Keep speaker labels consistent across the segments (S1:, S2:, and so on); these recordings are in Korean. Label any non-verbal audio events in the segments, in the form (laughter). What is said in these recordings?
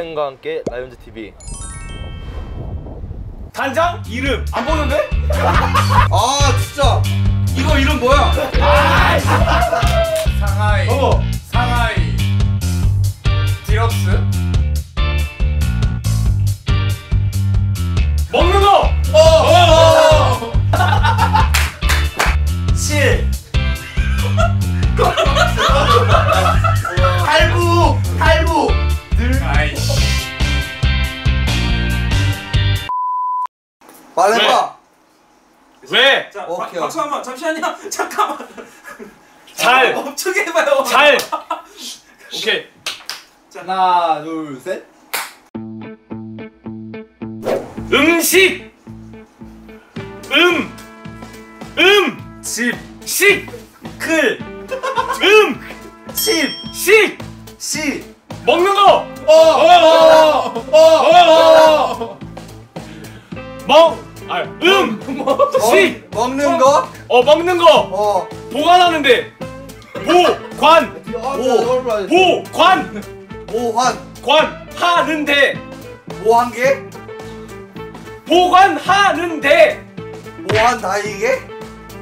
S1: 팬과 함께 라이온즈 TV.
S2: 단장 이름 안 보는데? (laughs)
S3: 아 진짜 이거 이름 뭐야?
S4: 상하이
S2: 어.
S4: 상하이 디럭스
S2: 왜?
S5: 자,
S3: 오케이,
S5: 박, 박수 한번 잠시만요. (laughs) 잠깐만.
S2: 잘. (laughs)
S5: 멈추게 해봐요.
S2: 잘. (laughs) 오케이.
S3: 하나 둘 셋.
S2: 음식. 음. 음.
S3: 집.
S2: 식. 클. 음.
S3: 집.
S2: 식.
S3: 시.
S2: 먹는 거.
S4: 어! 어! 어!
S2: 먹. 아, 음. 식.
S3: 먹, 먹는 거.
S2: 어, 먹는 거.
S3: 어.
S2: 보관하는데. 보관.
S3: 보.
S2: 보관.
S3: 보환.
S2: 관 하는데.
S3: 개.
S2: 보관하는데.
S3: 보한 다이게.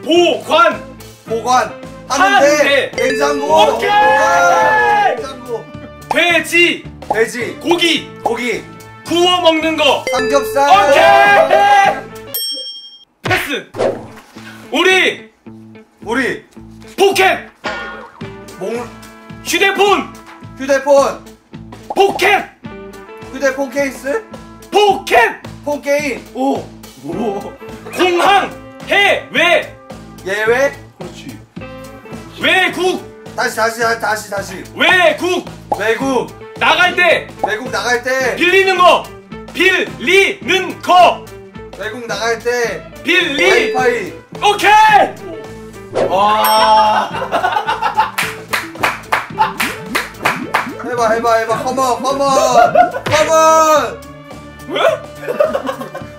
S2: 보관.
S3: 보관.
S2: 하는데.
S3: 하는데. 냉장고.
S2: 오케이!
S3: 아, 냉장고.
S2: 돼지.
S3: 돼지.
S2: 고기.
S3: 고기.
S2: 구워 먹는 거.
S3: 삼겹살.
S2: 오케이.
S3: 예외.
S2: 외국.
S3: 다시 다시 다시 다시 다시.
S2: 외국.
S3: 외국.
S2: 나갈 때
S3: 외국 나갈 때.
S2: 빌리는 거. 빌리는 거.
S3: 외국 나갈 때.
S2: 빌리.
S3: 와이파이.
S2: 오케이. 와.
S3: 해봐 해봐 해봐. 컴온 컴온 컴온.
S2: 왜?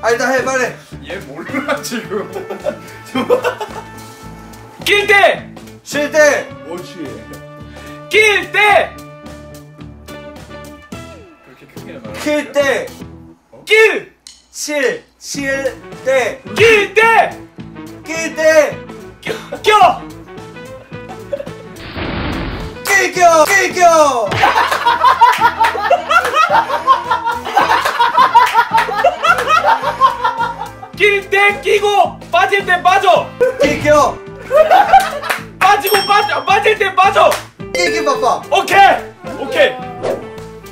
S3: 아 일단 해 빨리.
S4: 얘 몰라 지금 (laughs)
S2: 낄 때.
S3: 쉴 때.
S2: 낄 때.
S4: 그렇게 크게 말하
S3: 클 때.
S2: 낄.
S3: 칠. 칠 때.
S2: 낄 때.
S3: 낄 때.
S2: 껴. 껴.
S3: 낄겨 낄겨.
S2: 낄 때 끼고 빠질 때 빠져.
S3: 낄겨. (laughs)
S2: 빠지고 빠져. 빠질 때 빠져.
S3: 낄기 바빠.
S2: 오케이. 오케이.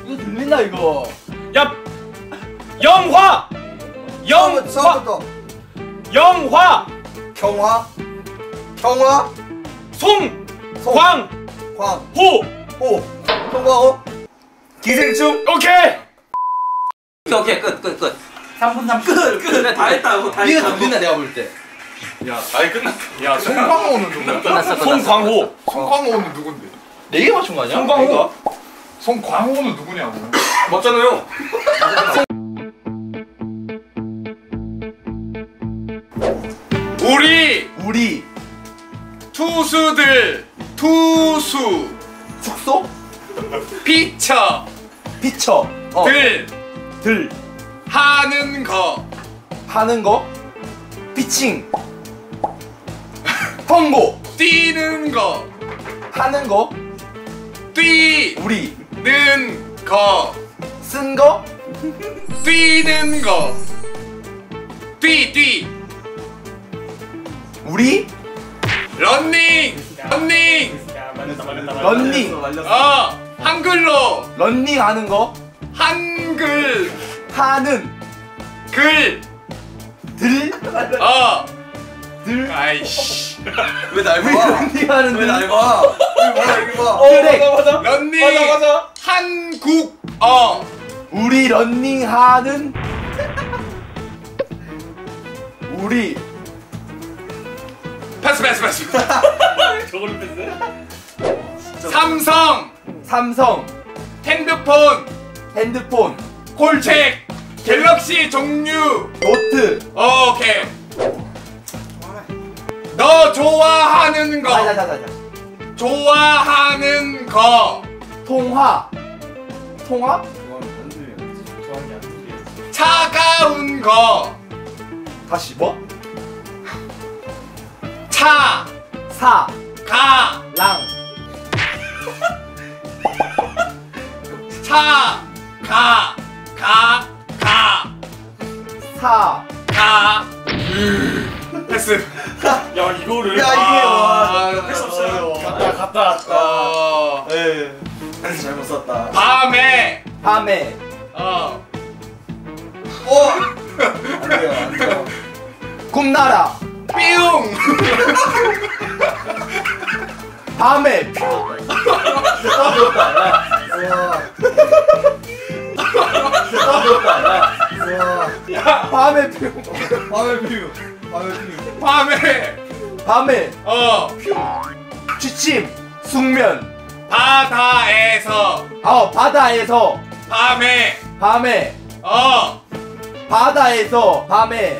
S1: 이거 들린다 이거.
S2: 야. 영화. 영화.
S3: 처음부터.
S2: 영화.
S3: 경화. 경화.
S2: 송.
S3: 송.
S2: 광.
S3: 광.
S2: 호.
S3: 호. 통과호. 기생충.
S2: 오케이.
S5: 오케이, 오케이, 끝, 끝, 끝. 3분 3분. 끝, 끝. 내가 다 했다고, 다 했다고.
S1: 들린다 내가 볼 때.
S4: 야 아니 끝났다 야 송광호는 누구야?
S5: 끝났어, 끝났어.
S2: 송광호.
S4: 송광호는 누군데?
S1: 네 개 맞춘 거 아니야?
S2: 송광호.
S4: 송광호는 누구냐고 (coughs)
S2: 맞잖아요. 우리
S3: 우리.
S4: 투수들 투수
S3: 숙소.
S4: 피처
S3: 피처. 어.
S4: 들
S3: 들.
S4: 하는 거
S3: 하는 거. 피칭. 통고.
S4: 뛰는 거
S3: 하는 거.
S4: 뛰는
S3: 우리. 거쓴 거.
S4: 뛰는 거 뛰, 뛰
S3: 우리.
S4: 런닝 런닝
S3: 런닝.
S4: 어 한글로
S3: 런닝 하는 거.
S4: 한글
S3: 하는.
S4: 글
S3: 들.
S4: 어
S3: 들.
S4: 아이씨 (laughs)
S1: 왜날
S3: 우리 런닝 하는 들.
S1: 왜날 봐?
S3: 여기 봐 여기 봐.
S2: 그래. 맞아.
S4: 런닝
S2: 맞아 맞아.
S4: 한국 어
S3: 우리 런닝 하는. 우리.
S4: 패스 패스 패스 (laughs)
S2: 저걸 패스?
S4: 삼성
S3: 삼성.
S4: 핸드폰
S3: 핸드폰. 콜책.
S4: 책 갤럭시 종류
S3: 노트.
S4: 오케이 너 좋아하는 거
S3: 자 자 자 자.
S4: 좋아하는 거
S3: 통화. 통화?
S4: 차가운 거.
S1: 다시 뭐?
S4: 차.
S1: 사,
S4: 가.
S1: 랑,
S4: 차. 가. 가. 가.
S1: 사,
S4: 가. (laughs) 패스.
S2: 야 이거를.
S3: 야 이게 와
S2: 할수 없어요.
S3: 어려워.
S2: 갔다 갔다 갔다.
S4: 어.
S3: 에 잘못 썼다
S4: 밤에.
S1: 밤에,
S4: 어.
S3: 어 안돼요 안돼요
S1: 꿈나라,
S4: 삐용.
S1: 밤에,
S3: 우와
S1: 밤에 뿅,
S3: 밤의 뷰 밤의 뷰
S4: 밤에.
S1: 밤에,
S4: 어.
S1: 취침, 숙면,
S4: 바다에서.
S1: 아 바다에서,
S4: 밤에.
S1: 밤에,
S4: 어.
S1: 바다에서, 밤에,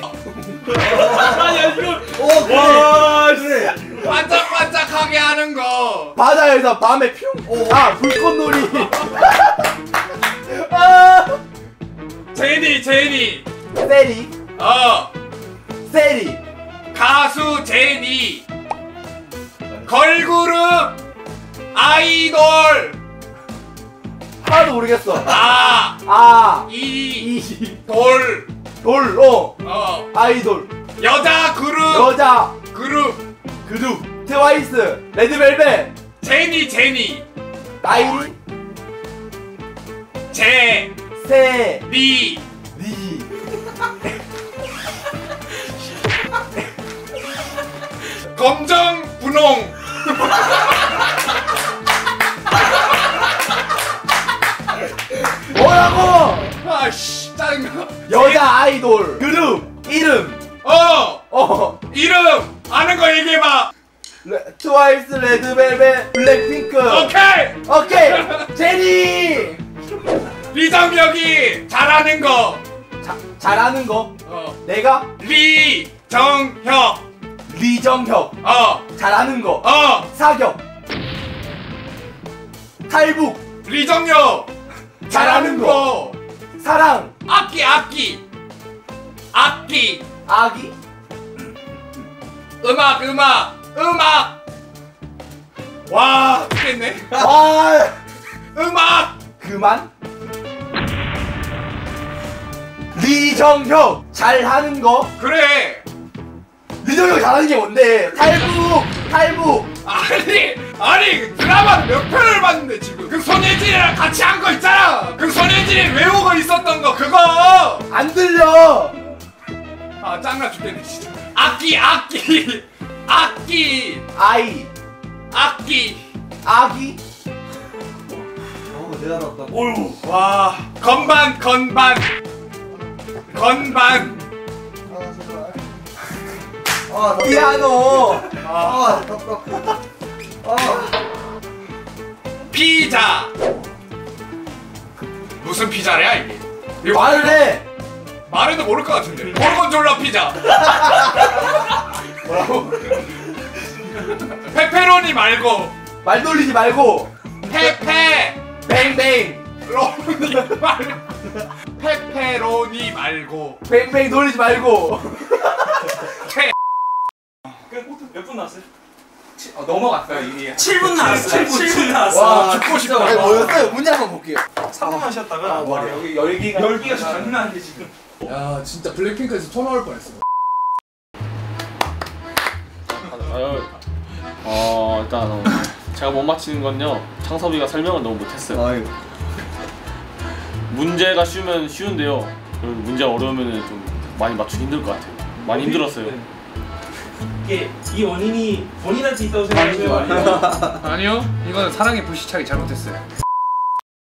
S2: 아야 이거.
S3: 오 그래
S2: 와
S3: 그래
S4: 반짝반짝하게 하는 거.
S1: 바다에서 밤에 뿅,
S3: 오.
S1: 아 불꽃놀이, 아,
S4: 제니 제니.
S1: 세리,
S4: 어.
S1: 세리,
S4: 가수 제니. 걸그룹 아이돌.
S1: 하나도 모르겠어.
S4: 아.
S1: 아,
S4: 이.
S1: 이,
S4: 돌.
S1: 돌, 어,
S4: 어.
S1: 아이돌,
S4: 여자 그룹.
S1: 여자,
S4: 그룹.
S1: 그룹, 트와이스, 레드벨벳,
S4: 제니 제니.
S1: 나이리,
S4: 제.
S1: 세,
S4: 니.
S1: 니,
S4: 검정 분홍.
S1: 뭐라고?
S4: 아씨 짜증나.
S1: 여자 아이돌, 그룹, 이름,
S4: 어.
S1: 어,
S4: 이름 아는 거 얘기해봐.
S1: 레, 트와이스, 레드벨벳, 블랙핑크,
S4: 오케이.
S1: 오케이, (laughs) 제니,
S4: 리정혁이 잘하는 거.
S1: 자, 잘하는 거,
S4: 어.
S1: 내가
S4: 리정혁.
S1: 리정혁,
S4: 어.
S1: 잘하는 거,
S4: 어.
S1: 사격, 탈북,
S4: 리정혁. 잘하는 거.
S1: 사랑,
S4: 악기 악기. 악기.
S1: 아기,
S4: 음악 음악 음악. 와 죽겠네.
S1: 와,
S4: 음악.
S1: 그만. 리정혁 잘하는 거,
S4: 그래.
S1: 리정혁 잘하는 게 뭔데? 탈북, 탈북,
S4: 아니 아니 그 드라마 몇 편을 봤는데 지금 그 손예진이랑 같이 한 거 있잖아. 그 손예진이 외우고 있었던 거 그거.
S1: 안 들려.
S4: 아 짱나 죽겠네 진짜. 악기 악기 악기
S1: 아이,
S4: 악기.
S1: 아기,
S3: 어 났다
S2: 어휴.
S4: 와 건반 건반 건반
S3: 아 아.
S1: 피아노,
S3: 아 답답해 아
S4: 피자. 무슨 피자래야 이게? 이거
S1: 말을 해.
S4: 말해도 모를 것 같은데. 고르곤졸라 피자.
S1: 뭐라고?
S4: 페페로니 말고.
S1: 말 돌리지 말고,
S4: 페페.
S1: 뱅뱅,
S4: 로니 말. 페페로니 말고.
S1: 뱅뱅 돌리지 말고.
S2: 나왔어요?
S4: 어, 넘어갔어요 이미
S5: 7분 나왔어. 7분 나왔어.
S1: 와,
S4: 죽고 싶다.
S1: 아니, 뭐였어요? 문제 한번 볼게요.
S2: 3분만 쉬었다가
S1: 아, 와, 여기 열기가.
S2: 열기가 장난 아닌데 지금.
S4: 야 진짜 블랙핑크에서 토 나올 뻔했어
S6: 아유, 어 일단 어, 제가 못 맞히는 건요 창섭이가 설명을 너무 못했어요.
S3: 아유
S6: 문제가 쉬우면 쉬운데요. 문제 어려우면 좀 많이 맞추기 힘들 것 같아요. 많이 힘들었어요.
S2: 이게 이 원인이 본인한테 있다고.
S3: 아니죠 (laughs)
S4: 아니요 이거는 사랑의 불시착이 잘못했어요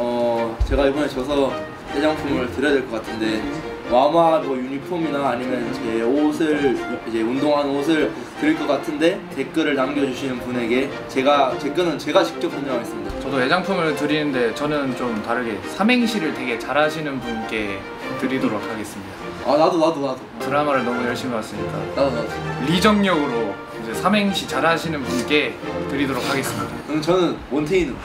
S7: 어 제가 이번에 져서 애장품을 드려야 될 것 같은데 와마 뭐 유니폼이나 아니면 제 옷을 이제 운동하는 옷을 드릴 것 같은데 댓글을 남겨주시는 분에게 제가 제 거는 제가 직접 선정하겠습니다.
S8: 저도 애장품을 드리는데 저는 좀 다르게 삼행시를 되게 잘하시는 분께 드리도록 하겠습니다.
S7: 아 나도 나도 나도
S8: 드라마를 너무 열심히 봤으니까
S7: 나도 나도.
S8: 리정력으로 이제 삼행시 잘하시는 분께 드리도록 하겠습니다.
S7: 그럼 저는 원테인으로.